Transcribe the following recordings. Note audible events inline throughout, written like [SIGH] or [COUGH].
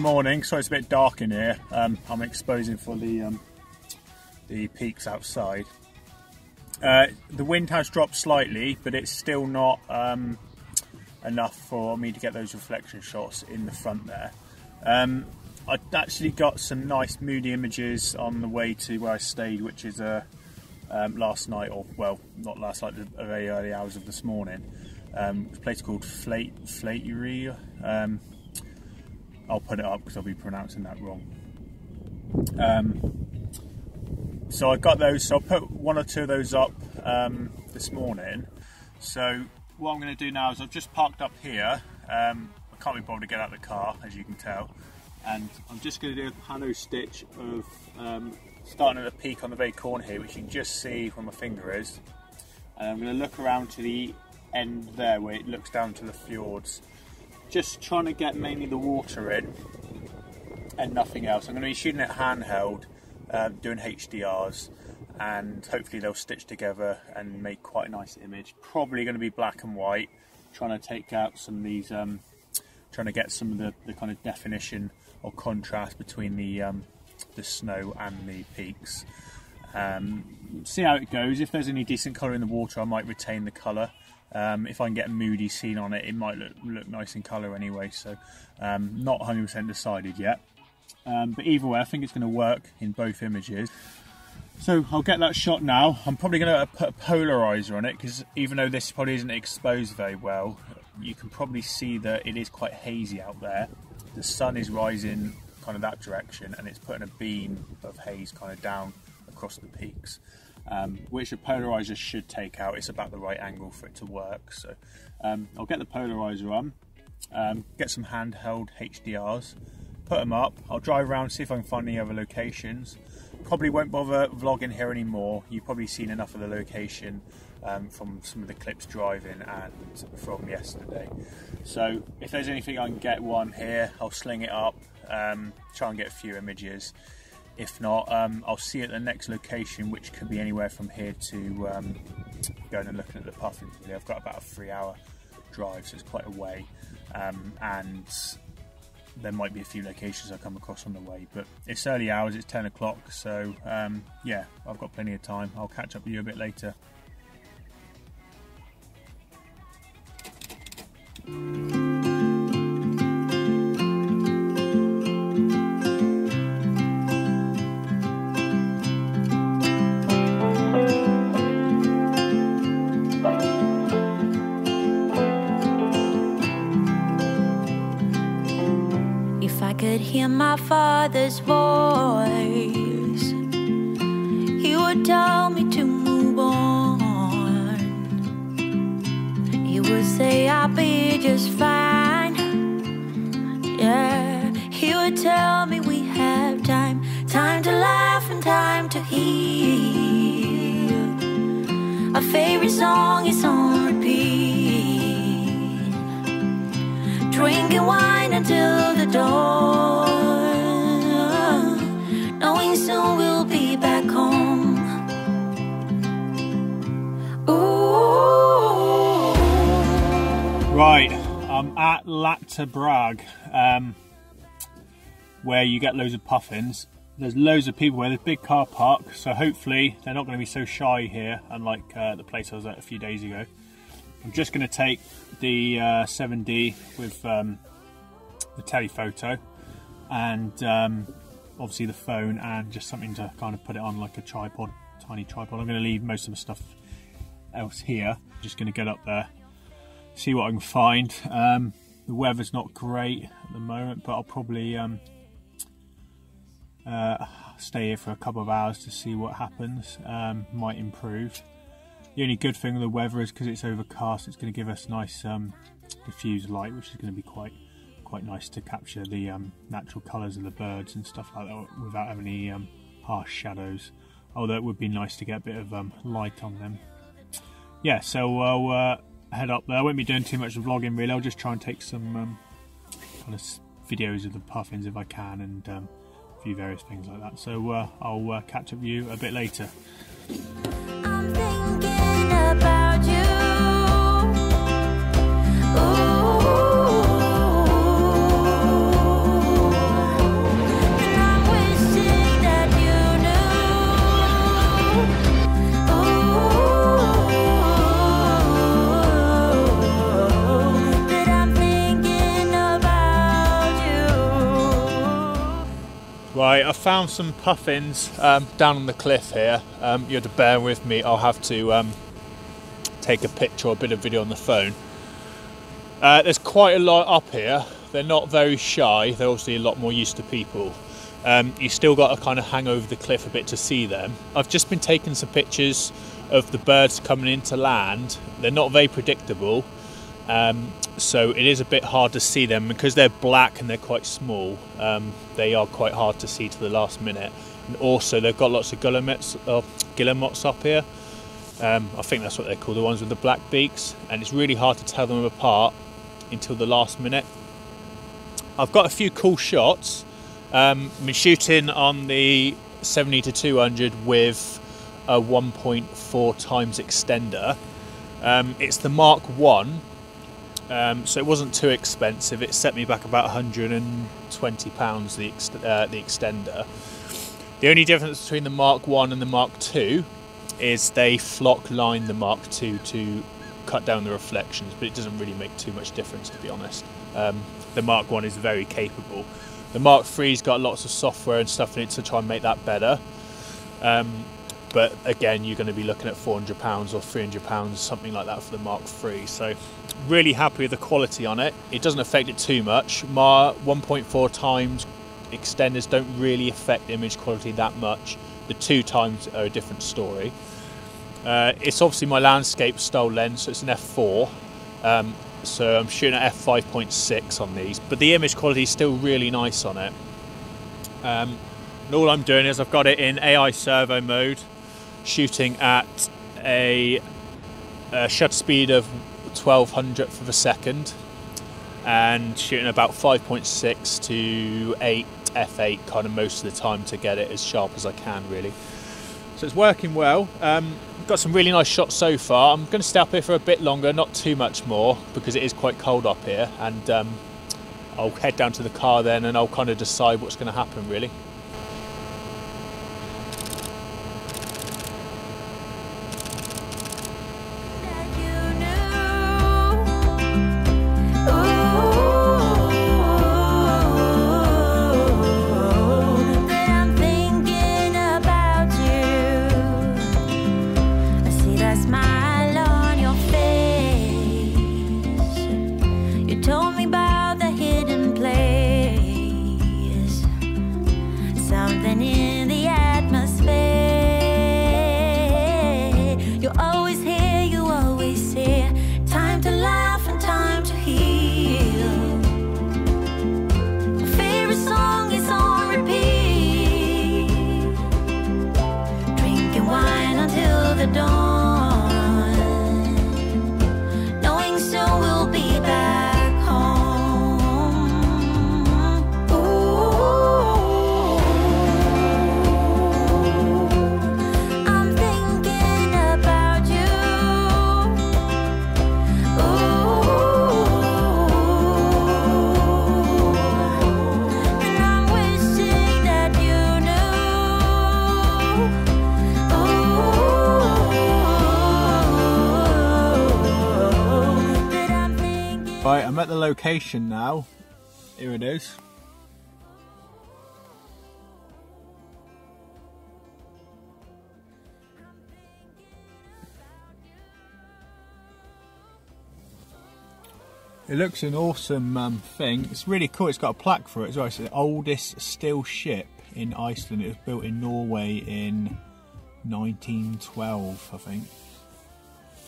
morning. So it's a bit dark in here. Um, I'm exposing for the um, the peaks outside. Uh, the wind has dropped slightly, but it's still not um, enough for me to get those reflection shots in the front there. Um, I actually got some nice moody images on the way to where I stayed, which is uh, um, last night, or well, not last night, the very early hours of this morning. Um, a place called Flate Flateyri. I'll put it up because I'll be pronouncing that wrong. Um, so I got those. So I put one or two of those up um, this morning. So what I'm going to do now is I've just parked up here. Um, I can't be bothered to get out of the car, as you can tell and I'm just going to do a pano stitch of um, starting at a peak on the very corner here which you can just see where my finger is and I'm going to look around to the end there where it looks down to the fjords just trying to get mainly the water in and nothing else. I'm going to be shooting it handheld um, doing HDRs and hopefully they'll stitch together and make quite a nice image probably going to be black and white trying to take out some of these um, trying to get some of the, the kind of definition or contrast between the um, the snow and the peaks. Um, see how it goes. If there's any decent colour in the water, I might retain the colour. Um, if I can get a moody scene on it, it might look, look nice in colour anyway. So, um, not 100% decided yet. Um, but either way, I think it's going to work in both images. So I'll get that shot now. I'm probably going to put a polarizer on it because even though this probably isn't exposed very well, you can probably see that it is quite hazy out there the sun is rising kind of that direction and it's putting a beam of haze kind of down across the peaks, um, which a polarizer should take out. It's about the right angle for it to work. So um, I'll get the polarizer on, um, get some handheld HDRs, put them up. I'll drive around, see if I can find any other locations. Probably won't bother vlogging here anymore. You've probably seen enough of the location um, from some of the clips driving and from yesterday. So if there's anything I can get one here, I'll sling it up, um, try and get a few images. If not, um, I'll see you at the next location, which could be anywhere from here to um, going and looking at the puffins. I've got about a three hour drive, so it's quite a way. Um, and there might be a few locations I come across on the way, but it's early hours, it's 10 o'clock, so um, yeah, I've got plenty of time. I'll catch up with you a bit later. Hear my father's voice, he would tell me to move on. He would say I'll be just fine. Yeah, he would tell me we have time, time to laugh and time to heal. Our favorite song is on repeat, drinking wine until the dawn, Right, I'm at Lac Bragg, um, where you get loads of puffins. There's loads of people where there's a big car park, so hopefully they're not going to be so shy here, unlike uh, the place I was at a few days ago. I'm just going to take the uh, 7D with um, the telephoto and um, obviously the phone and just something to kind of put it on like a tripod, tiny tripod. I'm going to leave most of the stuff else here. Just going to get up there, see what I can find. Um, the weather's not great at the moment, but I'll probably um, uh, stay here for a couple of hours to see what happens. Um, might improve. The only good thing with the weather is because it's overcast, it's going to give us nice um, diffused light, which is going to be quite quite nice to capture the um, natural colours of the birds and stuff like that without having any um, harsh shadows. Although it would be nice to get a bit of light on them. Yeah, so I'll uh, head up there. I won't be doing too much vlogging really. I'll just try and take some um, kind of videos of the puffins if I can and um, a few various things like that. So uh, I'll uh, catch up with you a bit later. I'm thinking about you. Ooh. Found some puffins um, down on the cliff here. Um, you have to bear with me. I'll have to um, take a picture or a bit of video on the phone. Uh, there's quite a lot up here. They're not very shy. They're obviously a lot more used to people. Um, you still got to kind of hang over the cliff a bit to see them. I've just been taking some pictures of the birds coming into land. They're not very predictable. Um, so it is a bit hard to see them because they're black and they're quite small. Um, they are quite hard to see to the last minute. And also, they've got lots of guillemots, uh, guillemots up here. Um, I think that's what they're called, the ones with the black beaks, and it's really hard to tell them apart until the last minute. I've got a few cool shots. Um, been shooting on the 70 to 200 with a 1.4 times extender. Um, it's the Mark One um, so it wasn't too expensive. It set me back about 120 pounds the ex- uh, the extender. The only difference between the Mark One and the Mark Two is they flock line the Mark Two to cut down the reflections, but it doesn't really make too much difference to be honest. Um, the Mark One is very capable. The Mark Three's got lots of software and stuff in it to try and make that better. Um, but again, you're going to be looking at 400 pounds or 300 pounds, something like that for the Mark Three. So really happy with the quality on it. It doesn't affect it too much. My 1.4 times extenders don't really affect image quality that much. The two times are a different story. Uh, it's obviously my landscape style lens, so it's an f4. Um, so I'm shooting at f5.6 on these, but the image quality is still really nice on it. Um, and all I'm doing is I've got it in AI servo mode, shooting at a, a shutter speed of 1200 for the second and shooting about 5.6 to 8 f8 kind of most of the time to get it as sharp as I can really. So it's working well. Um, got some really nice shots so far. I'm going to stay up here for a bit longer not too much more because it is quite cold up here and um, I'll head down to the car then and I'll kind of decide what's going to happen really I'm at the location now. Here it is. It looks an awesome um, thing. It's really cool. It's got a plaque for it as well. It's the oldest steel ship in Iceland. It was built in Norway in 1912, I think,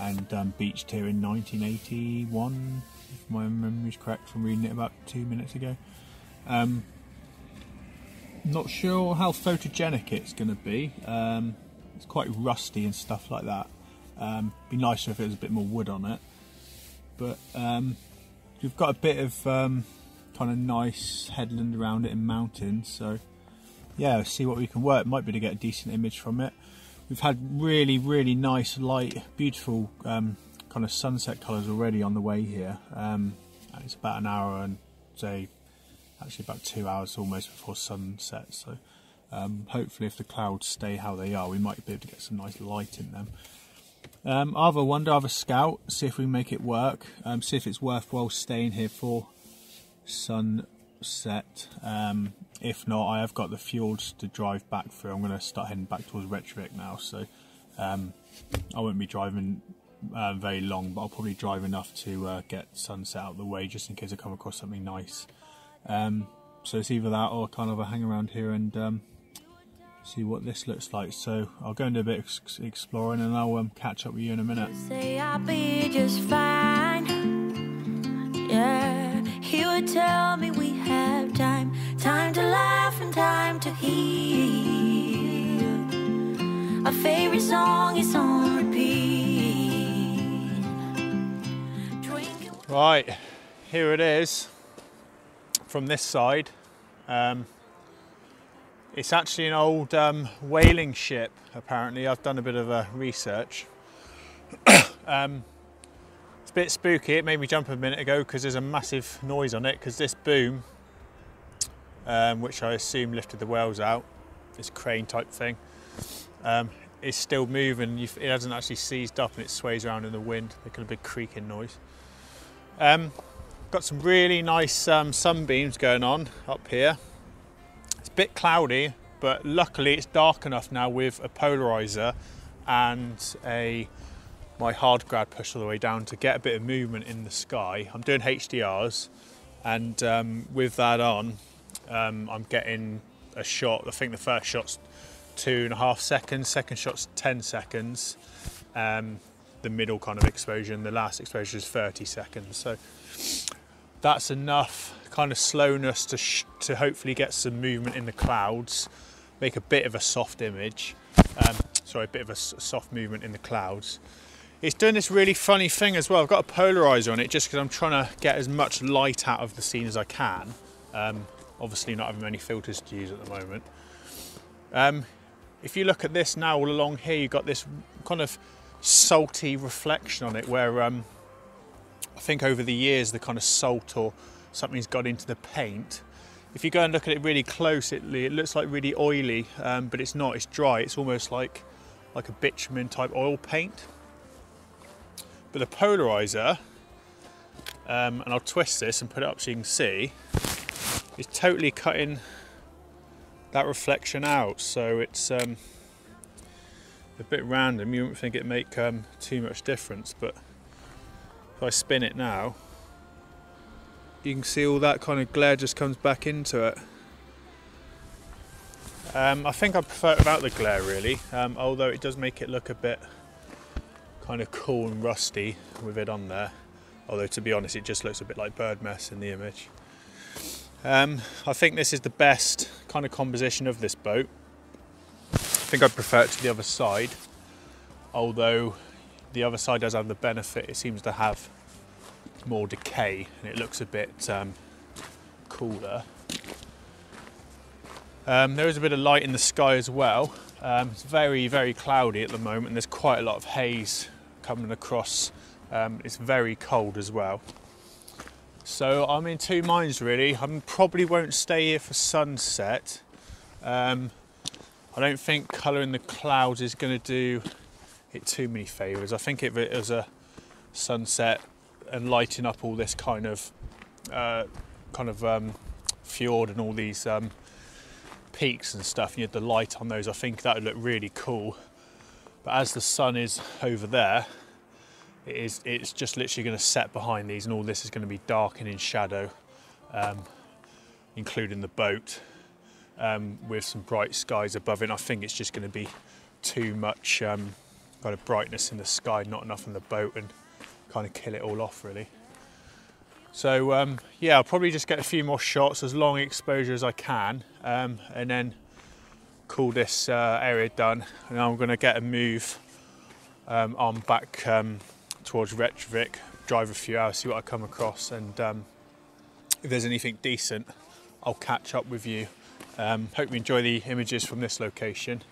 and um, beached here in 1981, if my memory's correct from reading it about two minutes ago. Um, not sure how photogenic it's going to be. Um, it's quite rusty and stuff like that. Um, be nicer if it was a bit more wood on it. But um, we've got a bit of um, kind of nice headland around it and mountains. So yeah, see what we can work. Might be to get a decent image from it. We've had really, really nice, light, beautiful um, kind of sunset colours already on the way here. Um, it's about an hour and say actually about two hours almost before sunset. So um, hopefully, if the clouds stay how they are, we might be able to get some nice light in them. Um, I have a wonder, I have a scout, see if we make it work, um, see if it's worthwhile staying here for sunset. Um, if not, I have got the fjords to drive back through. I'm going to start heading back towards Reykjavik now, so um, I won't be driving uh, very long, but I'll probably drive enough to uh, get sunset out of the way just in case I come across something nice. Um, so it's either that or kind of a hang around here and um, see what this looks like. So I'll go and do a bit of exploring and I'll um, catch up with you in a minute. Yeah, he would tell me we have time, time to laugh and time to heal. Our favorite song is on Right, here it is from this side. Um, it's actually an old um, whaling ship, apparently. I've done a bit of a research. [COUGHS] um, it's a bit spooky. It made me jump a minute ago because there's a massive noise on it because this boom, um, which I assume lifted the whales out, this crane type thing, um, is still moving. It hasn't actually seized up and it sways around in the wind, making a big creaking noise. Um, got some really nice um, sunbeams going on up here. It's a bit cloudy, but luckily it's dark enough now with a polarizer and a my hard grad push all the way down to get a bit of movement in the sky. I'm doing HDRs, and um, with that on, um, I'm getting a shot. I think the first shot's two and a half seconds, second shot's 10 seconds. Um, the middle kind of exposure, and the last exposure is 30 seconds. So that's enough kind of slowness to to hopefully get some movement in the clouds, make a bit of a soft image. Um, sorry, a bit of a soft movement in the clouds. It's doing this really funny thing as well. I've got a polarizer on it just because I'm trying to get as much light out of the scene as I can. Um, obviously, not having many filters to use at the moment. Um, if you look at this now, all along here, you've got this kind of salty reflection on it where um, I think over the years the kind of salt or something's got into the paint. If you go and look at it really closely, it looks like really oily, um, but it's not. It's dry. It's almost like like a bitumen type oil paint. But the polarizer, um, and I'll twist this and put it up so you can see, is totally cutting that reflection out. So it's um, a bit random. You wouldn't think it'd make um, too much difference, but if I spin it now, you can see all that kind of glare just comes back into it. Um, I think I prefer it without the glare really, um, although it does make it look a bit kind of cool and rusty with it on there. Although to be honest, it just looks a bit like bird mess in the image. Um, I think this is the best kind of composition of this boat. I think I prefer it to the other side, although the other side does have the benefit, it seems to have more decay and it looks a bit um, cooler. Um, there is a bit of light in the sky as well. Um, it's very, very cloudy at the moment and there's quite a lot of haze coming across. Um, it's very cold as well. So I'm in two minds really. I probably won't stay here for sunset. Um, I don't think colouring the clouds is going to do it too many favours. I think if it was a sunset and lighting up all this kind of uh, kind of um, fjord and all these um, peaks and stuff, and you had the light on those, I think that would look really cool. But as the sun is over there, it is it's just literally going to set behind these, and all this is going to be dark and in shadow, um, including the boat um, with some bright skies above it. And I think it's just going to be too much um, kind of brightness in the sky, not enough in the boat, and kind of kill it all off really. So um, yeah, I'll probably just get a few more shots, as long exposure as I can, um, and then call this uh, area done. And I'm going to get a move um, on back um, towards Reykjavik, drive a few hours, see what I come across, and um, if there's anything decent, I'll catch up with you. Um, hope you enjoy the images from this location.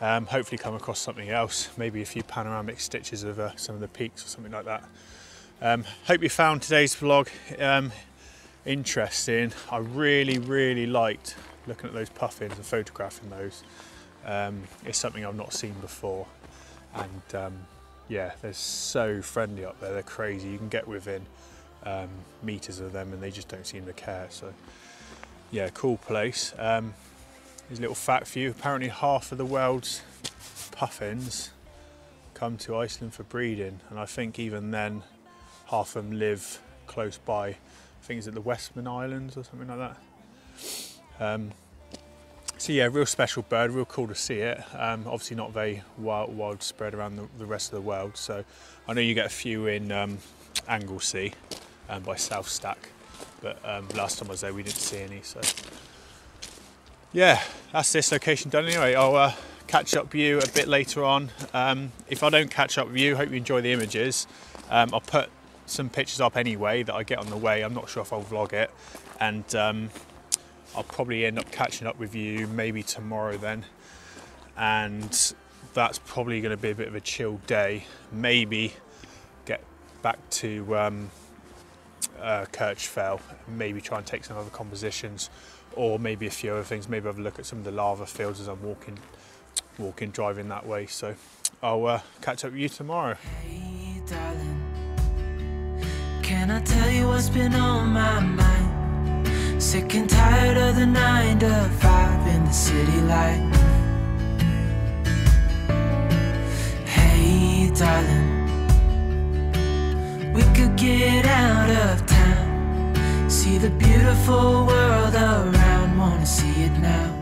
Um, hopefully come across something else, maybe a few panoramic stitches of uh, some of the peaks or something like that. Um, hope you found today's vlog um, interesting. I really, really liked looking at those puffins and photographing those. Um, it's something I've not seen before, and um, yeah, they're so friendly up there. They're crazy. You can get within meters of them, and they just don't seem to care. So yeah, cool place. Um, here's a little fact for you. Apparently, half of the world's puffins come to Iceland for breeding, and I think even then, half of them live close by. I think it's at the Westman Islands or something like that. Um, so yeah, real special bird, real cool to see it. Um, obviously not very wild, widespread around the, the, rest of the world. So I know you get a few in um, Anglesey um, by South Stack, but um, last time I was there we didn't see any. So yeah, that's this location done anyway. I'll uh, catch up with you a bit later on. Um, if I don't catch up with you, hope you enjoy the images. Um, I'll put some pictures up anyway that I get on the way. I'm not sure if I'll vlog it, and I'll probably end up catching up with you maybe tomorrow then. And that's probably going to be a bit of a chill day. Maybe get back to um, uh, Kirkjufell, maybe try and take some other compositions, or maybe a few other things. Maybe have a look at some of the lava fields as I'm walking, walking, driving that way. So I'll uh, catch up with you tomorrow. Hey, darling, can I tell you what's been on my mind? Sick and tired of the nine to five in the city life. Hey, darling, we could get out of see the beautiful world around. Wanna see it now?